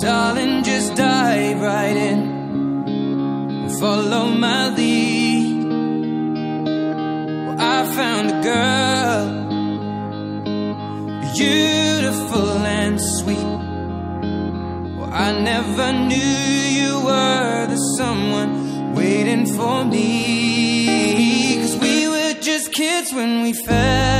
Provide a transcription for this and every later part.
Darling, just dive right in and follow my lead. Well, I found a girl, beautiful and sweet. Well, I never knew you were the someone waiting for me. Cause we were just kids when we fell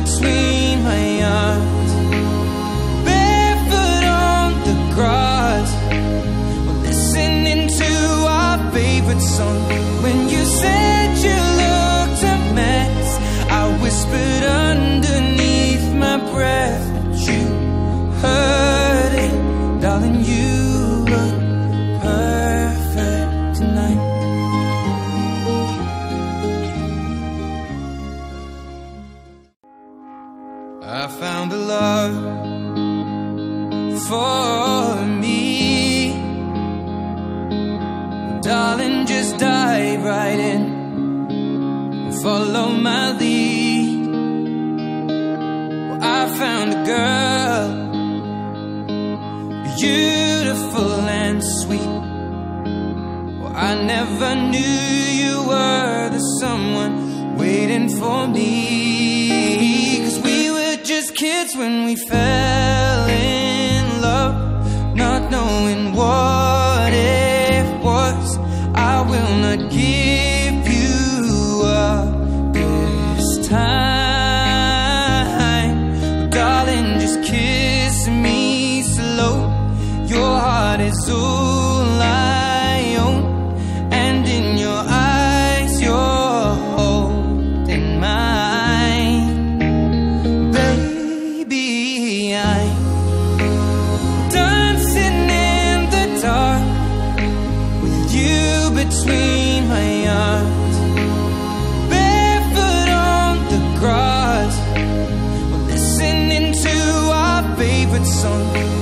between my arms. Barefoot on the grass Listening to our favorite song Darling, just dive right in and follow my lead. Well, I found a girl, beautiful and sweet. Well, I never knew you were the someone waiting for me. Cause we were just kids when we fell between my arms, barefoot on the grass, listening to our favorite song.